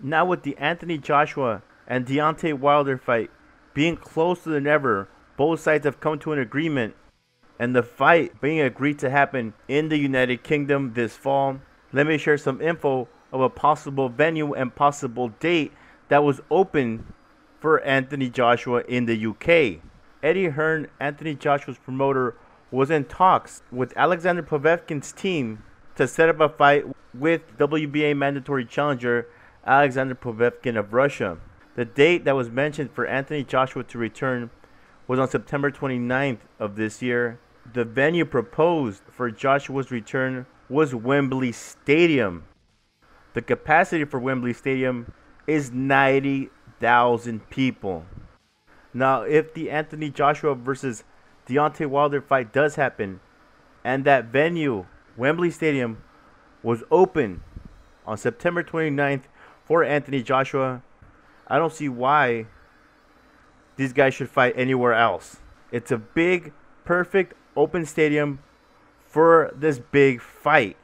Now with the Anthony Joshua and Deontay Wilder fight being closer than ever, both sides have come to an agreement and the fight being agreed to happen in the United Kingdom this fall. Let me share some info of a possible venue and possible date that was open for Anthony Joshua in the UK. Eddie Hearn, Anthony Joshua's promoter, was in talks with Alexander Povetkin's team to set up a fight with WBA mandatory challenger Alexander Povetkin of Russia. The date that was mentioned for Anthony Joshua to return was on September 29th of this year. The venue proposed for Joshua's return was Wembley Stadium. The capacity for Wembley Stadium is 90,000 people. Now, if the Anthony Joshua versus Deontay Wilder fight does happen, and that venue, Wembley Stadium, was open on September 29th for Anthony Joshua, I don't see why these guys should fight anywhere else. It's a big, perfect, open stadium for this big fight.